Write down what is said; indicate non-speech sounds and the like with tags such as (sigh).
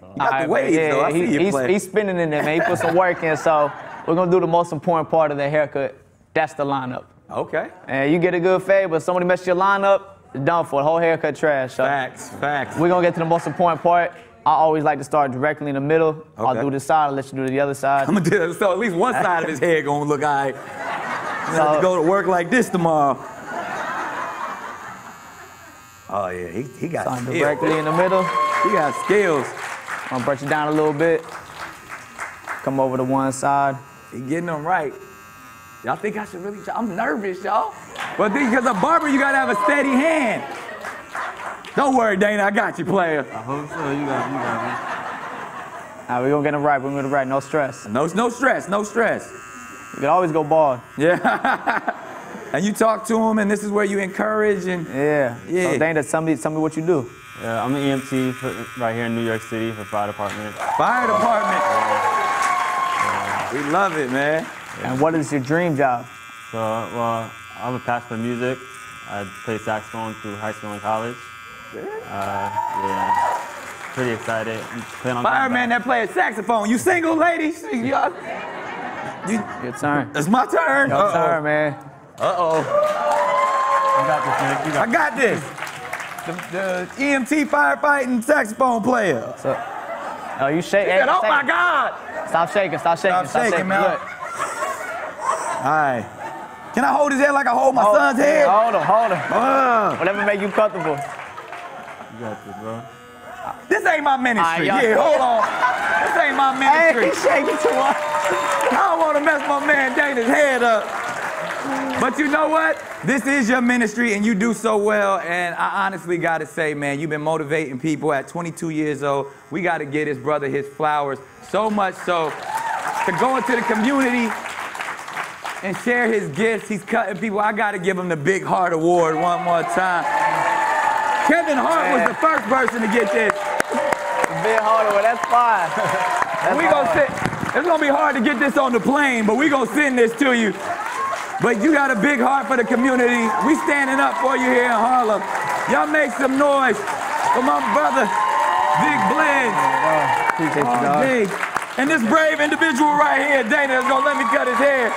So. got the waves, man, though. I he- see you he's, he's spinning in there, man. He put some work in, so we're gonna do the most important part of the haircut. That's the lineup. Okay. And you get a good fade, but somebody messes your lineup, it's done for. The whole haircut trash. So Facts, facts. we're gonna get to the most important part. I always like to start directly in the middle. Okay. I'll do this side, I'll let you do the other side. I'm gonna do so at least one side of his head gonna look all right. I'm gonna have to go to work like this tomorrow. Oh yeah, he, he got Start skills. directly in the middle. He got skills. I'm gonna brush it down a little bit. Come over to one side. He getting them right. Y'all think I should really? Try. I'm nervous, y'all. But because a barber, you gotta have a steady hand. Don't worry, Dana. I got you, player. I hope so. You got, you got me. All right, we're gonna get it right. We're gonna get it right. No stress. No, no stress. No stress. You can always go bald. Yeah. (laughs) and you talk to them, and this is where you encourage and. Yeah. Yeah. So Dana, tell me, tell me what you do. Yeah, I'm an EMT for, right here in New York City for fire department. Fire department. We love it, man. And what is your dream job? So, well, I'm a passion for music. I played saxophone through high school and college. Uh, yeah, pretty excited. I'm planning on going Fireman that plays saxophone. You single, ladies? Y'all- You, Your turn. it's my turn. Your turn, man. Uh oh. You got this, man. You I got got this. The, the EMT firefighting saxophone player. So, oh, you shake. He said, oh my God. Stop shaking. Stop shaking. Stop shaking, man. Look. All right. Can I hold his head like I hold my Hold- son's head? Hold him. Hold him. Uh, Whatever make you comfortable. you got this, bro. this ain't my ministry. All right, yeah, hold on. This ain't my Hey, ministry. he's shaking too much. I don't want to mess my man Dana's head up. But you know what? This is your ministry and you do so well. And I honestly got to say, man, you've been motivating people at 22 years old. We got to get his brother his flowers. So much so to go into the community and share his gifts. He's cutting people. I got to give him the Big Heart Award one more time. Kevin Hart was the first person to get this. Bit harder, but that's fine. That's we gonna sit. It's gonna be hard to get this on the plane, but we gonna send this to you. But you got a big heart for the community. We standing up for you here in Harlem. Y'all make some noise for my brother, Vick Blend. Oh, Appreciate you, Oh, dog. And this brave individual right here, Dana, is gonna let me cut his hair.